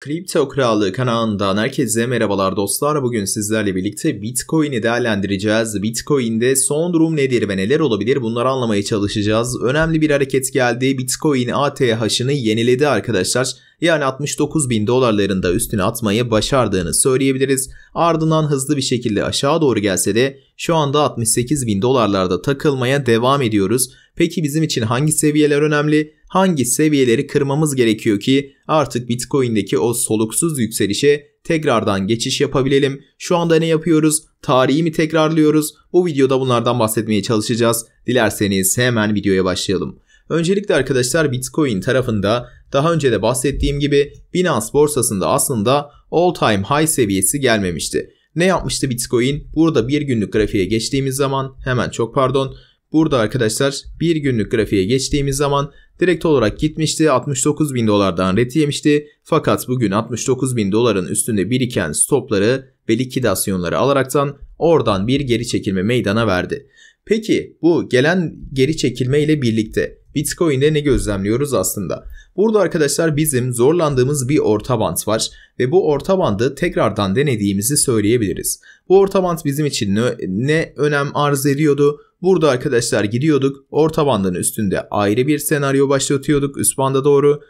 Kripto Krallığı kanalından herkese merhabalar dostlar. Bugün sizlerle birlikte Bitcoin'i değerlendireceğiz. Bitcoin'de son durum nedir ve neler olabilir bunları anlamaya çalışacağız. Önemli bir hareket geldi. Bitcoin ATH'ını yeniledi arkadaşlar. Yani 69 bin dolarlarında üstüne atmayı başardığını söyleyebiliriz. Ardından hızlı bir şekilde aşağı doğru gelse de şu anda 68 bin dolarlarda takılmaya devam ediyoruz. Peki bizim için hangi seviyeler önemli? Hangi seviyeleri kırmamız gerekiyor ki artık Bitcoin'deki o soluksuz yükselişe tekrardan geçiş yapabilelim? Şu anda ne yapıyoruz? Tarihi mi tekrarlıyoruz? Bu videoda bunlardan bahsetmeye çalışacağız. Dilerseniz hemen videoya başlayalım. Öncelikle arkadaşlar Bitcoin tarafında daha önce de bahsettiğim gibi Binance borsasında aslında all time high seviyesi gelmemişti. Ne yapmıştı Bitcoin? Burada bir günlük grafiğe geçtiğimiz zaman hemen çok pardon Burada arkadaşlar bir günlük grafiğe geçtiğimiz zaman direkt olarak gitmişti 69 bin dolardan ret yemişti. Fakat bugün 69 bin doların üstünde biriken stopları ve likidasyonları alaraktan oradan bir geri çekilme meydana verdi. Peki bu gelen geri çekilme ile birlikte Bitcoin'de ne gözlemliyoruz aslında? Burada arkadaşlar bizim zorlandığımız bir orta band var ve bu orta bandı tekrardan denediğimizi söyleyebiliriz. Bu orta band bizim için ne, ne önem arz ediyordu? Burada arkadaşlar gidiyorduk orta bandın üstünde ayrı bir senaryo başlatıyorduk üst banda doğru.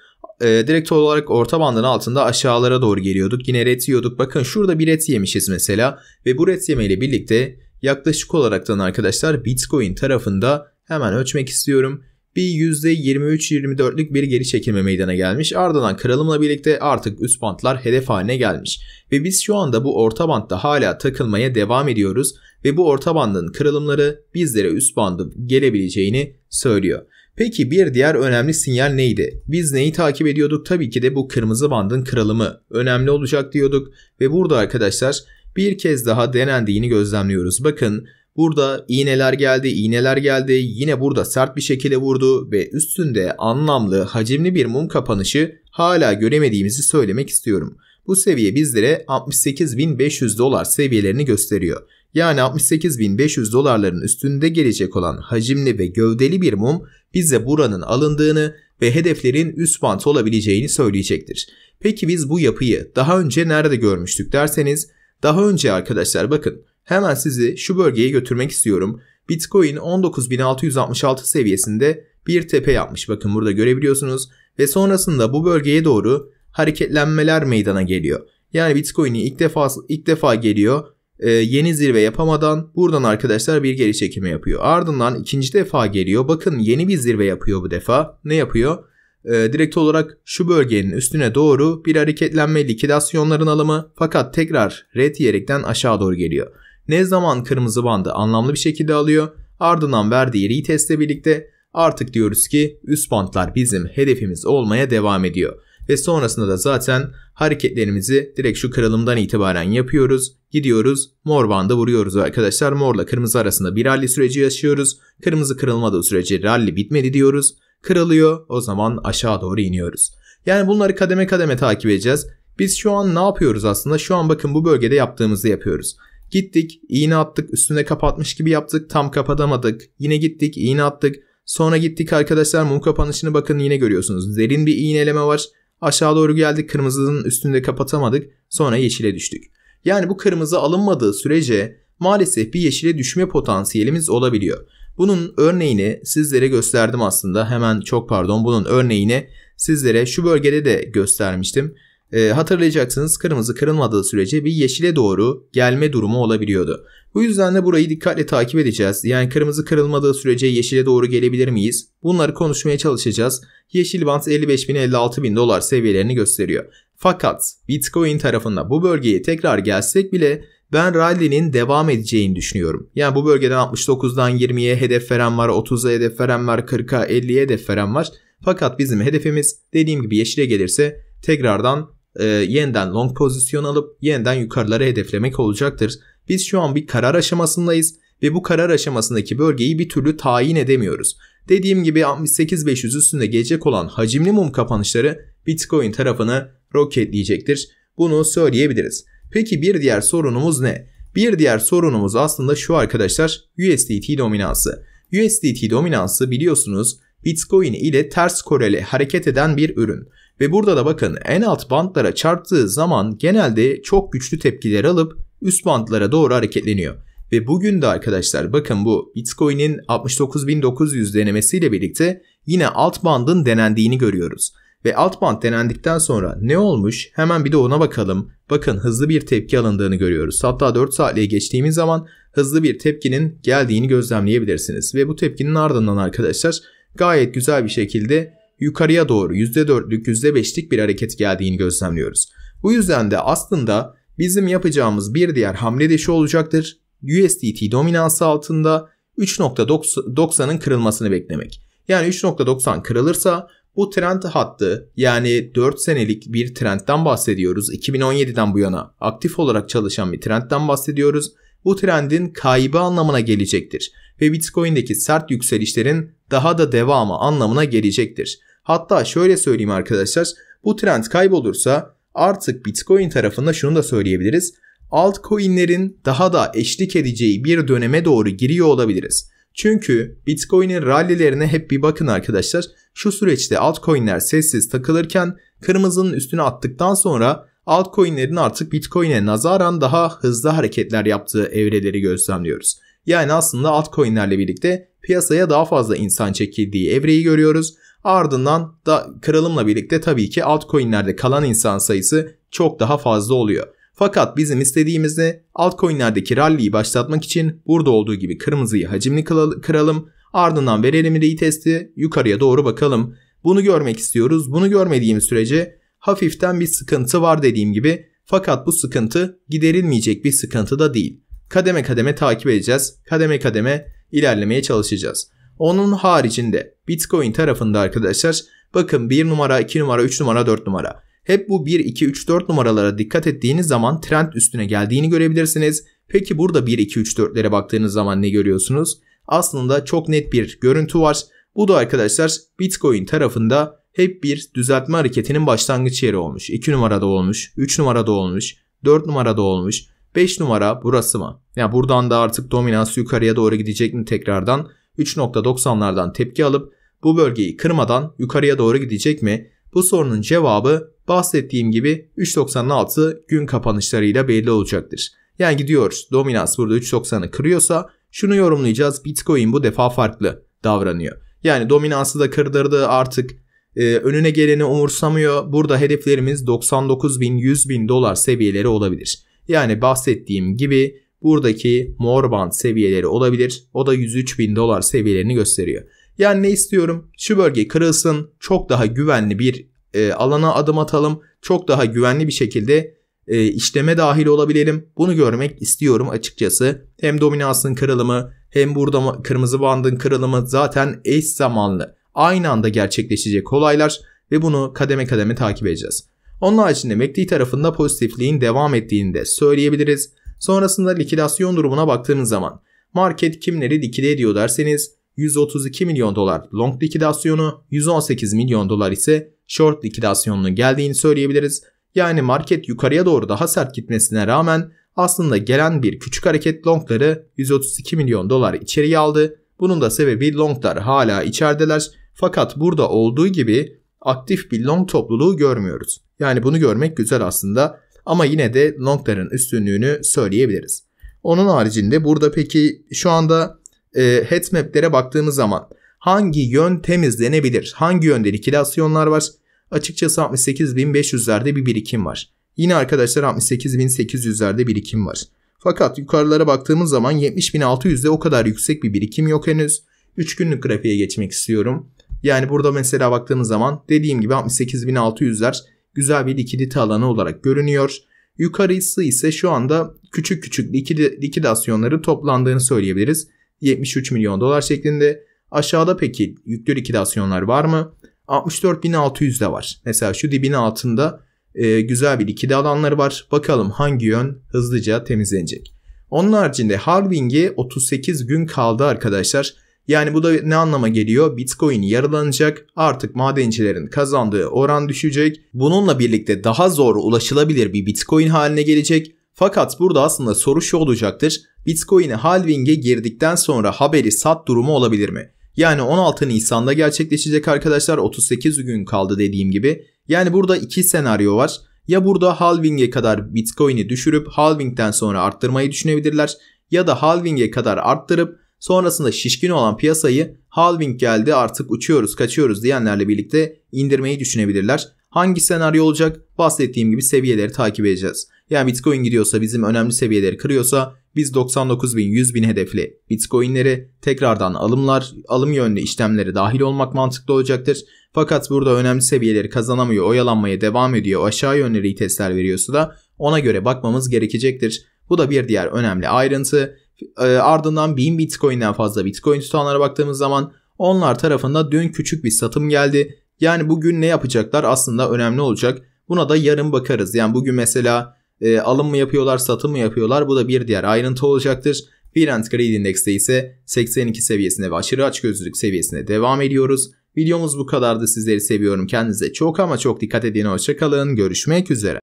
E, direkt olarak orta bandın altında aşağılara doğru geliyorduk. Yine ret yiyorduk. Bakın şurada bir ret yemişiz mesela. Ve bu ret yemeyle birlikte yaklaşık olaraktan arkadaşlar Bitcoin tarafında hemen ölçmek istiyorum bir %23-24'lük bir geri çekilme meydana gelmiş. Ardından kırılımla birlikte artık üst bantlar hedef haline gelmiş. Ve biz şu anda bu orta bantta hala takılmaya devam ediyoruz ve bu orta bandın kırılımları bizlere üst bandı gelebileceğini söylüyor. Peki bir diğer önemli sinyal neydi? Biz neyi takip ediyorduk? Tabii ki de bu kırmızı bandın kırılımı önemli olacak diyorduk ve burada arkadaşlar bir kez daha denendiğini gözlemliyoruz. Bakın Burada iğneler geldi, iğneler geldi. Yine burada sert bir şekilde vurdu ve üstünde anlamlı, hacimli bir mum kapanışı hala göremediğimizi söylemek istiyorum. Bu seviye bizlere 68.500 dolar seviyelerini gösteriyor. Yani 68.500 dolarların üstünde gelecek olan hacimli ve gövdeli bir mum bize buranın alındığını ve hedeflerin üst bant olabileceğini söyleyecektir. Peki biz bu yapıyı daha önce nerede görmüştük derseniz daha önce arkadaşlar bakın Hemen sizi şu bölgeye götürmek istiyorum. Bitcoin 19.666 seviyesinde bir tepe yapmış. Bakın burada görebiliyorsunuz. Ve sonrasında bu bölgeye doğru hareketlenmeler meydana geliyor. Yani Bitcoin'i ilk defa ilk defa geliyor. Ee, yeni zirve yapamadan buradan arkadaşlar bir geri çekimi yapıyor. Ardından ikinci defa geliyor. Bakın yeni bir zirve yapıyor bu defa. Ne yapıyor? Ee, direkt olarak şu bölgenin üstüne doğru bir hareketlenme likidasyonların alımı fakat tekrar red diyerekten aşağı doğru geliyor. Ne zaman kırmızı bandı anlamlı bir şekilde alıyor ardından verdiği retestle birlikte artık diyoruz ki üst bantlar bizim hedefimiz olmaya devam ediyor. Ve sonrasında da zaten hareketlerimizi direkt şu kırılımdan itibaren yapıyoruz. Gidiyoruz mor bandı vuruyoruz arkadaşlar. Morla kırmızı arasında bir rally süreci yaşıyoruz. Kırmızı kırılmadığı sürece rally bitmedi diyoruz. Kırılıyor o zaman aşağı doğru iniyoruz. Yani bunları kademe kademe takip edeceğiz. Biz şu an ne yapıyoruz aslında? Şu an bakın bu bölgede yaptığımızı yapıyoruz. Gittik iğne attık üstüne kapatmış gibi yaptık tam kapatamadık. Yine gittik iğne attık. Sonra gittik arkadaşlar mum kapanışını bakın yine görüyorsunuz. Derin bir iğneleme var. Aşağı doğru geldik kırmızının üstünde kapatamadık. Sonra yeşile düştük. Yani bu kırmızı alınmadığı sürece maalesef bir yeşile düşme potansiyelimiz olabiliyor. Bunun örneğini sizlere gösterdim aslında. Hemen çok pardon bunun örneğini sizlere şu bölgede de göstermiştim. E, hatırlayacaksınız kırmızı kırılmadığı sürece bir yeşile doğru gelme durumu olabiliyordu. Bu yüzden de burayı dikkatle takip edeceğiz. Yani kırmızı kırılmadığı sürece yeşile doğru gelebilir miyiz? Bunları konuşmaya çalışacağız. Yeşil bant 55 bin 56 bin dolar seviyelerini gösteriyor. Fakat Bitcoin tarafında bu bölgeye tekrar gelsek bile ben rally'nin devam edeceğini düşünüyorum. Yani bu bölgeden 69'dan 20'ye hedef veren var, 30'a hedef veren var, 40'a 50'ye hedef veren var. Fakat bizim hedefimiz dediğim gibi yeşile gelirse tekrardan e, yeniden long pozisyon alıp yeniden yukarılara hedeflemek olacaktır. Biz şu an bir karar aşamasındayız ve bu karar aşamasındaki bölgeyi bir türlü tayin edemiyoruz. Dediğim gibi 68500 üstünde gelecek olan hacimli mum kapanışları Bitcoin tarafını roketleyecektir. Bunu söyleyebiliriz. Peki bir diğer sorunumuz ne? Bir diğer sorunumuz aslında şu arkadaşlar USDT dominansı. USDT dominansı biliyorsunuz Bitcoin ile ters koreli hareket eden bir ürün. Ve burada da bakın en alt bantlara çarptığı zaman genelde çok güçlü tepkiler alıp üst bantlara doğru hareketleniyor. Ve bugün de arkadaşlar bakın bu Bitcoin'in 69.900 denemesiyle birlikte yine alt bandın denendiğini görüyoruz. Ve alt band denendikten sonra ne olmuş? Hemen bir de ona bakalım. Bakın hızlı bir tepki alındığını görüyoruz. Hatta 4 saatliğe geçtiğimiz zaman hızlı bir tepkinin geldiğini gözlemleyebilirsiniz. Ve bu tepkinin ardından arkadaşlar gayet güzel bir şekilde yukarıya doğru %4'lük %5'lik bir hareket geldiğini gözlemliyoruz. Bu yüzden de aslında bizim yapacağımız bir diğer hamle de şu olacaktır. USDT dominansı altında 3.90'ın kırılmasını beklemek. Yani 3.90 kırılırsa bu trend hattı yani 4 senelik bir trendten bahsediyoruz. 2017'den bu yana aktif olarak çalışan bir trendten bahsediyoruz. Bu trendin kaybı anlamına gelecektir ve Bitcoin'deki sert yükselişlerin daha da devamı anlamına gelecektir. Hatta şöyle söyleyeyim arkadaşlar bu trend kaybolursa artık Bitcoin tarafında şunu da söyleyebiliriz. Altcoin'lerin daha da eşlik edeceği bir döneme doğru giriyor olabiliriz. Çünkü Bitcoin'in rallilerine hep bir bakın arkadaşlar. Şu süreçte altcoin'ler sessiz takılırken kırmızının üstüne attıktan sonra altcoin'lerin artık Bitcoin'e nazaran daha hızlı hareketler yaptığı evreleri gözlemliyoruz. Yani aslında altcoin'lerle birlikte piyasaya daha fazla insan çekildiği evreyi görüyoruz. Ardından da kırılımla birlikte tabii ki altcoin'lerde kalan insan sayısı çok daha fazla oluyor. Fakat bizim istediğimizde altcoin'lerdeki rally'yi başlatmak için burada olduğu gibi kırmızıyı hacimli kıralım. Ardından verelim retesti yukarıya doğru bakalım. Bunu görmek istiyoruz. Bunu görmediğimiz sürece hafiften bir sıkıntı var dediğim gibi. Fakat bu sıkıntı giderilmeyecek bir sıkıntı da değil. Kademe kademe takip edeceğiz. Kademe kademe ilerlemeye çalışacağız. Onun haricinde Bitcoin tarafında arkadaşlar bakın 1 numara, 2 numara, 3 numara, 4 numara. Hep bu 1, 2, 3, 4 numaralara dikkat ettiğiniz zaman trend üstüne geldiğini görebilirsiniz. Peki burada 1, 2, 3, 4'lere baktığınız zaman ne görüyorsunuz? Aslında çok net bir görüntü var. Bu da arkadaşlar Bitcoin tarafında hep bir düzeltme hareketinin başlangıç yeri olmuş. 2 numarada olmuş, 3 numarada olmuş, 4 numarada olmuş. 5 numara burası mı? Ya yani buradan da artık dominans yukarıya doğru gidecek mi tekrardan? 3.90'lardan tepki alıp bu bölgeyi kırmadan yukarıya doğru gidecek mi? Bu sorunun cevabı bahsettiğim gibi 3.96 gün kapanışlarıyla belli olacaktır. Yani gidiyor dominans burada 3.90'ı kırıyorsa şunu yorumlayacağız Bitcoin bu defa farklı davranıyor. Yani dominansı da kırdırdı artık e, önüne geleni umursamıyor. Burada hedeflerimiz 99 bin 100 bin dolar seviyeleri olabilir. Yani bahsettiğim gibi buradaki mor band seviyeleri olabilir. O da 103 bin dolar seviyelerini gösteriyor. Yani ne istiyorum? Şu bölge kırılsın. Çok daha güvenli bir e, alana adım atalım. Çok daha güvenli bir şekilde e, işleme dahil olabilelim. Bunu görmek istiyorum açıkçası. Hem dominansın kırılımı hem burada kırmızı bandın kırılımı zaten eş zamanlı. Aynı anda gerçekleşecek olaylar ve bunu kademe kademe takip edeceğiz. Onun haricinde MACD tarafında pozitifliğin devam ettiğini de söyleyebiliriz. Sonrasında likidasyon durumuna baktığımız zaman market kimleri likide ediyor derseniz 132 milyon dolar long likidasyonu, 118 milyon dolar ise short likidasyonunun geldiğini söyleyebiliriz. Yani market yukarıya doğru daha sert gitmesine rağmen aslında gelen bir küçük hareket longları 132 milyon dolar içeriye aldı. Bunun da sebebi longlar hala içerideler. Fakat burada olduğu gibi aktif bir long topluluğu görmüyoruz. Yani bunu görmek güzel aslında ama yine de longların üstünlüğünü söyleyebiliriz. Onun haricinde burada peki şu anda e, headmap'lere baktığımız zaman hangi yön temizlenebilir? Hangi yönde likidasyonlar var? Açıkçası 68.500'lerde bir birikim var. Yine arkadaşlar 68.800'lerde birikim var. Fakat yukarılara baktığımız zaman 70.600'de o kadar yüksek bir birikim yok henüz. 3 günlük grafiğe geçmek istiyorum. Yani burada mesela baktığımız zaman dediğim gibi 68.600'ler güzel bir likidite alanı olarak görünüyor. Yukarısı ise şu anda küçük küçük likidasyonları toplandığını söyleyebiliriz. 73 milyon dolar şeklinde. Aşağıda peki yüklü likidasyonlar var mı? 64.600'de var. Mesela şu dibin altında e, güzel bir likide alanları var. Bakalım hangi yön hızlıca temizlenecek. Onun haricinde halving'e 38 gün kaldı arkadaşlar. Yani bu da ne anlama geliyor? Bitcoin yarılanacak. Artık madencilerin kazandığı oran düşecek. Bununla birlikte daha zor ulaşılabilir bir Bitcoin haline gelecek. Fakat burada aslında soru şu olacaktır. Bitcoin'e halving'e girdikten sonra haberi sat durumu olabilir mi? Yani 16 Nisan'da gerçekleşecek arkadaşlar 38 gün kaldı dediğim gibi. Yani burada iki senaryo var. Ya burada halving'e kadar Bitcoin'i düşürüp halving'den sonra arttırmayı düşünebilirler ya da halving'e kadar arttırıp sonrasında şişkin olan piyasayı halving geldi artık uçuyoruz kaçıyoruz diyenlerle birlikte indirmeyi düşünebilirler. Hangi senaryo olacak? Bahsettiğim gibi seviyeleri takip edeceğiz. Yani Bitcoin gidiyorsa bizim önemli seviyeleri kırıyorsa biz 99 bin 100 bin hedefli Bitcoin'leri tekrardan alımlar, alım yönlü işlemlere dahil olmak mantıklı olacaktır. Fakat burada önemli seviyeleri kazanamıyor, oyalanmaya devam ediyor, aşağı yönlü retestler veriyorsa da ona göre bakmamız gerekecektir. Bu da bir diğer önemli ayrıntı. E, ardından 1000 Bitcoin'den fazla Bitcoin tutanlara baktığımız zaman onlar tarafında dün küçük bir satım geldi. Yani bugün ne yapacaklar aslında önemli olacak. Buna da yarın bakarız. Yani bugün mesela e, alım mı yapıyorlar, satım mı yapıyorlar? Bu da bir diğer ayrıntı olacaktır. And Greed Index'te ise 82 seviyesinde ve aşırı açgözlülük seviyesinde devam ediyoruz. Videomuz bu kadardı. Sizleri seviyorum. Kendinize çok ama çok dikkat edin. Hoşçakalın. Görüşmek üzere.